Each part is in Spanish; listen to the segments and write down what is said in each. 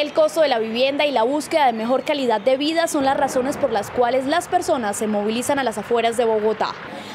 El costo de la vivienda y la búsqueda de mejor calidad de vida son las razones por las cuales las personas se movilizan a las afueras de Bogotá.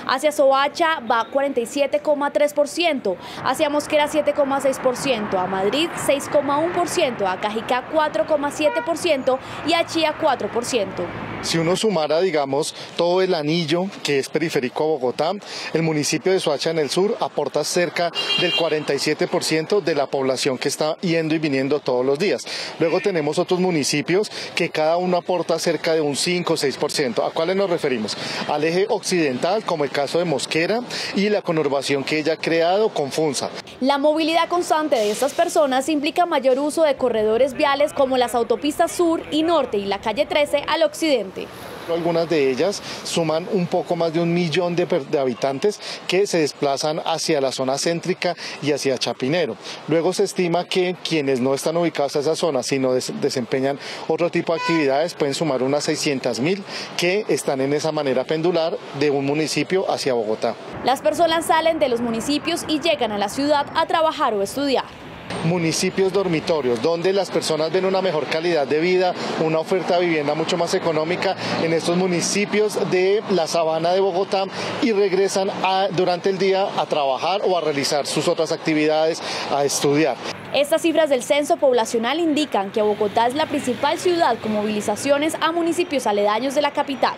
Hacia Soacha va 47,3%, hacia Mosquera 7,6%, a Madrid 6,1%, a Cajicá 4,7% y a Chía 4%. Si uno sumara, digamos, todo el anillo que es periférico a Bogotá, el municipio de Soacha en el sur aporta cerca del 47% de la población que está yendo y viniendo todos los días. Luego tenemos otros municipios que cada uno aporta cerca de un 5 o 6%. ¿A cuáles nos referimos? Al eje occidental, como el caso de Mosquera, y la conurbación que ella ha creado con Funza. La movilidad constante de estas personas implica mayor uso de corredores viales como las autopistas sur y norte y la calle 13 al occidente. Algunas de ellas suman un poco más de un millón de, habitantes que se desplazan hacia la zona céntrica y hacia Chapinero. Luego se estima que quienes no están ubicados en esa zona, sino desempeñan otro tipo de actividades, pueden sumar unas 600 mil que están en esa manera pendular de un municipio hacia Bogotá. Las personas salen de los municipios y llegan a la ciudad a trabajar o estudiar municipios dormitorios, donde las personas ven una mejor calidad de vida, una oferta de vivienda mucho más económica en estos municipios de la sabana de Bogotá y regresan durante el día a trabajar o a realizar sus otras actividades, a estudiar. Estas cifras del censo poblacional indican que Bogotá es la principal ciudad con movilizaciones a municipios aledaños de la capital.